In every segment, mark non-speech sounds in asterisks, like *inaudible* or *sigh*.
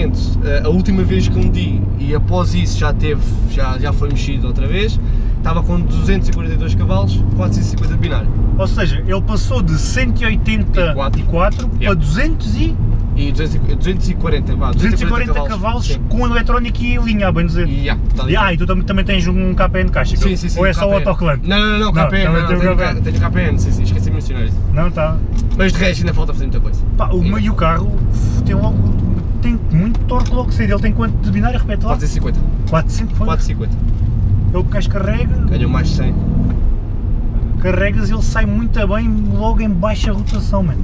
basicamente, eh, a última vez que medi e após isso já teve, já, já foi mexido outra vez, estava com 242 cavalos, 450 de binário. Ou seja, ele passou de 184 para Yeah. 200 e E 200 240, vá, 240 cavalos, sim. com eletrónica e linha, bem dizer. E, yeah, tá ah, e tu também, também tens um KPN de caixa? Sim, sim, sim. Ou é só o KPN. autocolante? Não, não, não, Não, KPN, não, tem o tenho, KPN. tenho KPN, sim, sim, esqueci de mencionar isso. Não, tá. Mas de resto ainda falta fazer muita coisa. Pá, o meio carro tem logo. tem muito torque logo cedo. Ele tem quanto de binário? Repete lá. 450, 400 foi? 450, Ele que carrega, ganhou mais de 100. carregas e ele sai muito bem logo em baixa rotação, mano.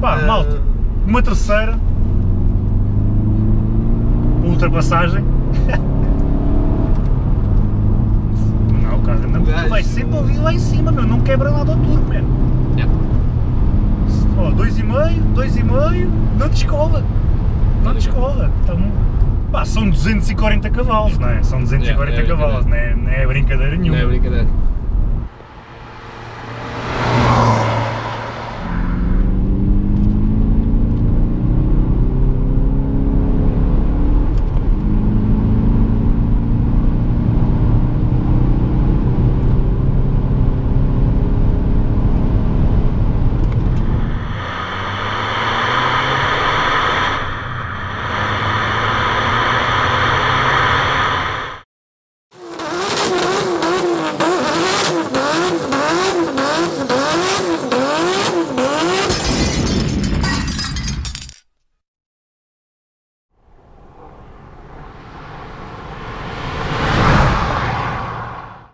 Pá, Ah, malta, uma terceira ultrapassagem. *laughs* não, o carro anda vai sempre ali lá em cima, meu, não quebra nada ao turbo, mano. Yeah. Ó, dois e meio, dois e meio, não te escola. Não te escola. Então, pá, são 240 cavalos, não é? São 240 Yeah, não é cavalos, não é, não é brincadeira Não nenhuma. é brincadeira.